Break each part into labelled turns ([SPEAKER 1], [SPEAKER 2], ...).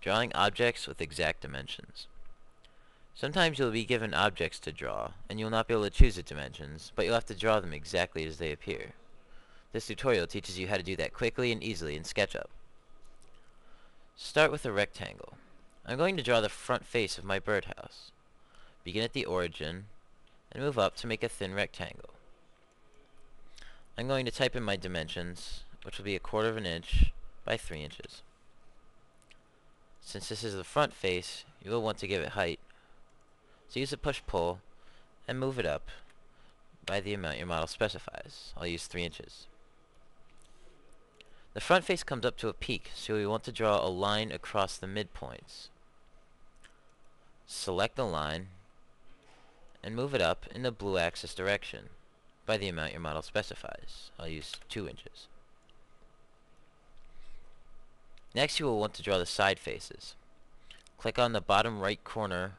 [SPEAKER 1] Drawing objects with exact dimensions. Sometimes you'll be given objects to draw, and you'll not be able to choose the dimensions, but you'll have to draw them exactly as they appear. This tutorial teaches you how to do that quickly and easily in SketchUp. Start with a rectangle. I'm going to draw the front face of my birdhouse. Begin at the origin, and move up to make a thin rectangle. I'm going to type in my dimensions, which will be a quarter of an inch by 3 inches. Since this is the front face, you will want to give it height. So use the push-pull and move it up by the amount your model specifies. I'll use 3 inches. The front face comes up to a peak, so we want to draw a line across the midpoints. Select the line and move it up in the blue axis direction by the amount your model specifies. I'll use 2 inches. Next you will want to draw the side faces. Click on the bottom right corner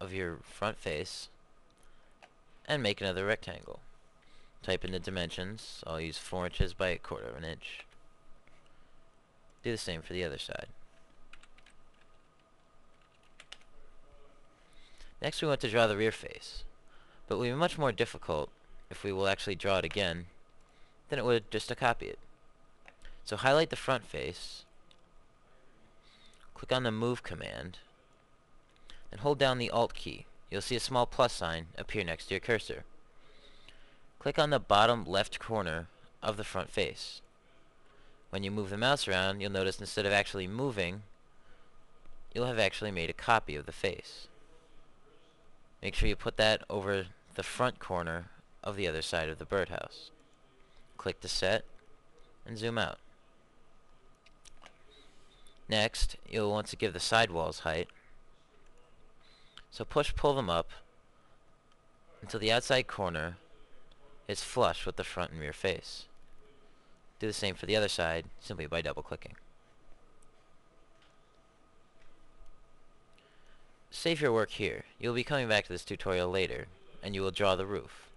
[SPEAKER 1] of your front face and make another rectangle. Type in the dimensions. I'll use 4 inches by a quarter of an inch. Do the same for the other side. Next we want to draw the rear face, but it will be much more difficult if we will actually draw it again than it would just to copy it. So highlight the front face, click on the Move command, and hold down the Alt key. You'll see a small plus sign appear next to your cursor. Click on the bottom left corner of the front face. When you move the mouse around, you'll notice instead of actually moving, you'll have actually made a copy of the face. Make sure you put that over the front corner of the other side of the birdhouse. Click to set and zoom out. Next, you'll want to give the sidewalls height. So push pull them up until the outside corner is flush with the front and rear face. Do the same for the other side simply by double clicking. Save your work here. You'll be coming back to this tutorial later, and you will draw the roof.